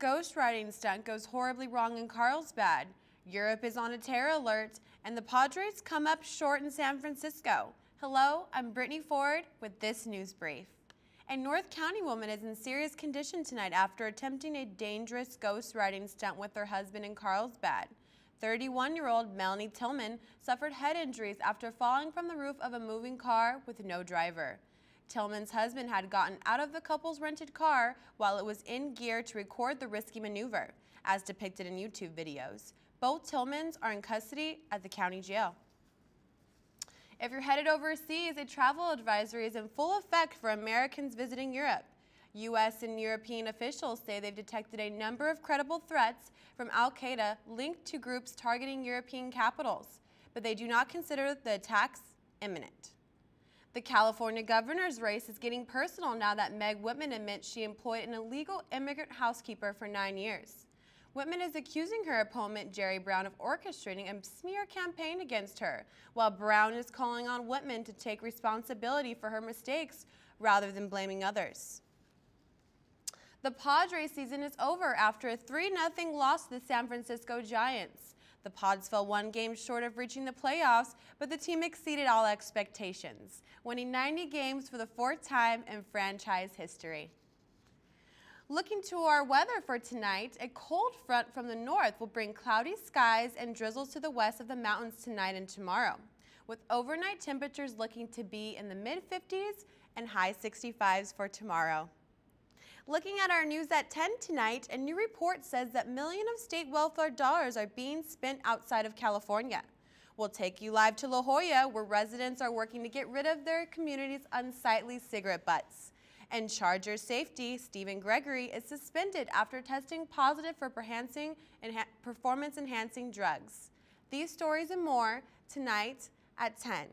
ghost riding stunt goes horribly wrong in Carlsbad. Europe is on a terror alert, and the Padres come up short in San Francisco. Hello, I'm Brittany Ford with this news brief. A North County woman is in serious condition tonight after attempting a dangerous ghost riding stunt with her husband in Carlsbad. 31-year-old Melanie Tillman suffered head injuries after falling from the roof of a moving car with no driver. Tillman's husband had gotten out of the couple's rented car while it was in gear to record the risky maneuver, as depicted in YouTube videos. Both Tillmans are in custody at the county jail. If you're headed overseas, a travel advisory is in full effect for Americans visiting Europe. U.S. and European officials say they've detected a number of credible threats from Al Qaeda linked to groups targeting European capitals, but they do not consider the attacks imminent. The California governor's race is getting personal now that Meg Whitman admits she employed an illegal immigrant housekeeper for nine years. Whitman is accusing her opponent, Jerry Brown, of orchestrating a smear campaign against her, while Brown is calling on Whitman to take responsibility for her mistakes rather than blaming others. The Padres season is over after a 3-0 loss to the San Francisco Giants. The Pods fell one game short of reaching the playoffs, but the team exceeded all expectations, winning 90 games for the fourth time in franchise history. Looking to our weather for tonight, a cold front from the north will bring cloudy skies and drizzles to the west of the mountains tonight and tomorrow, with overnight temperatures looking to be in the mid-50s and high 65s for tomorrow. Looking at our news at 10 tonight, a new report says that millions of state welfare dollars are being spent outside of California. We'll take you live to La Jolla, where residents are working to get rid of their community's unsightly cigarette butts. And Charger safety, Stephen Gregory, is suspended after testing positive for performance-enhancing drugs. These stories and more tonight at 10.